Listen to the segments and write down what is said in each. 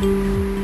Do I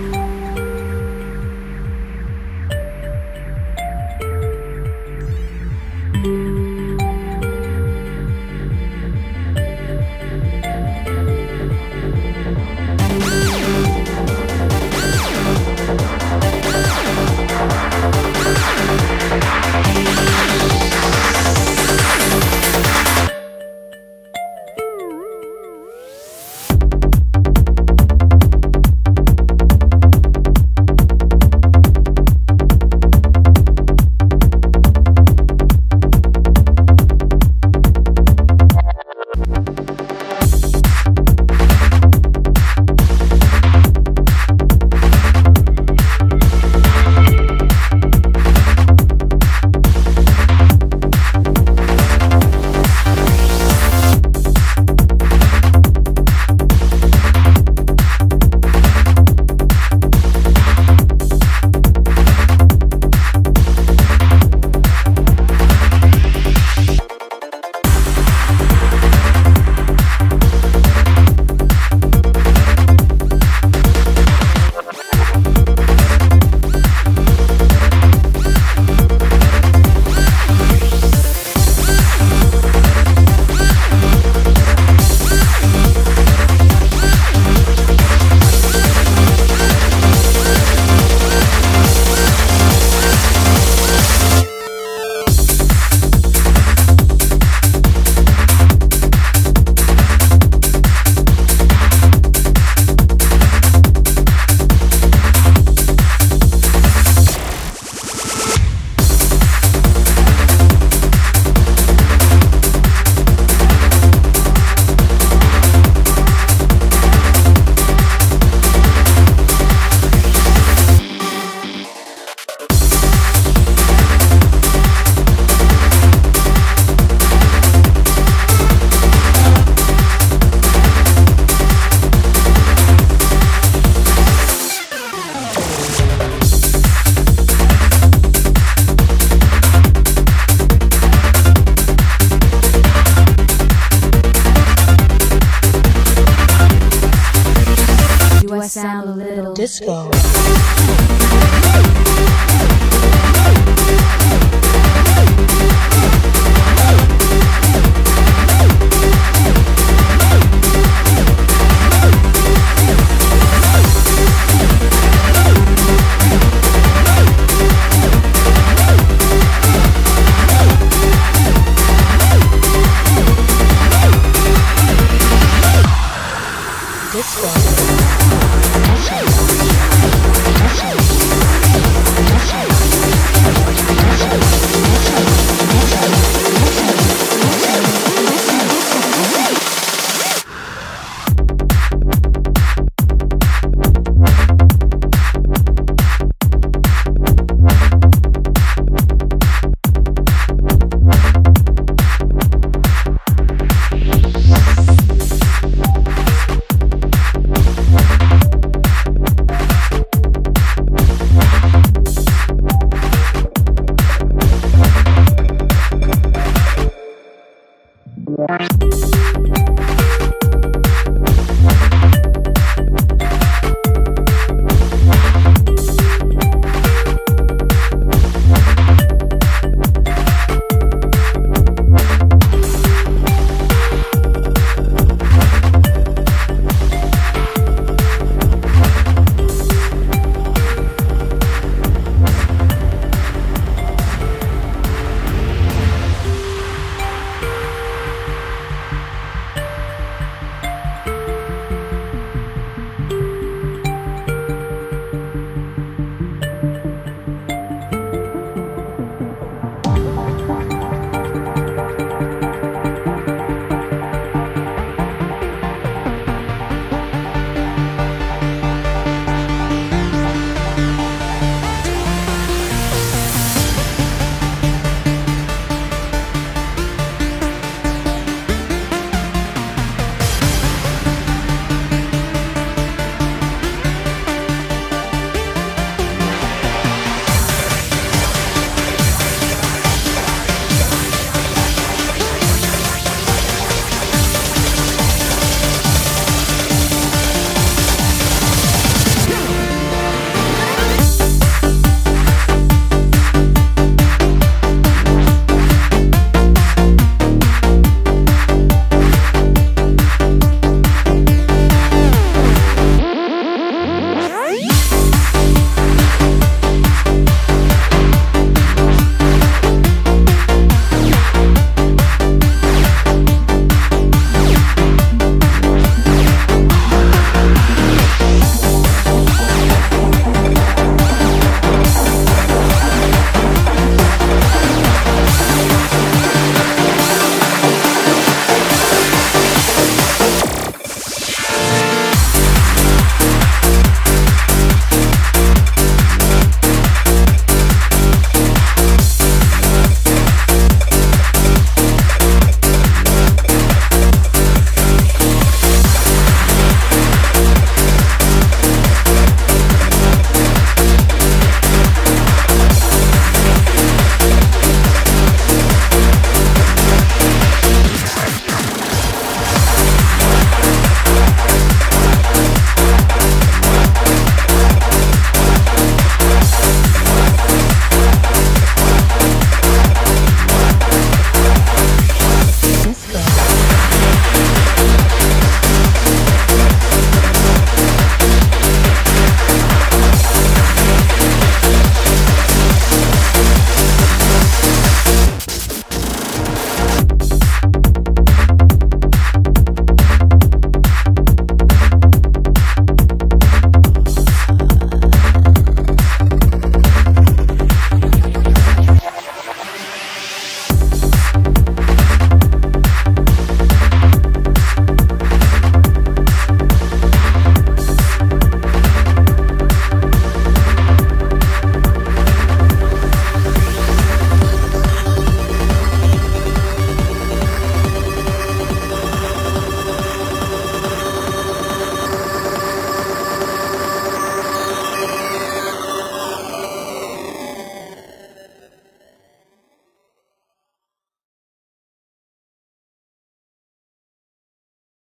sound a little Disco. Disco.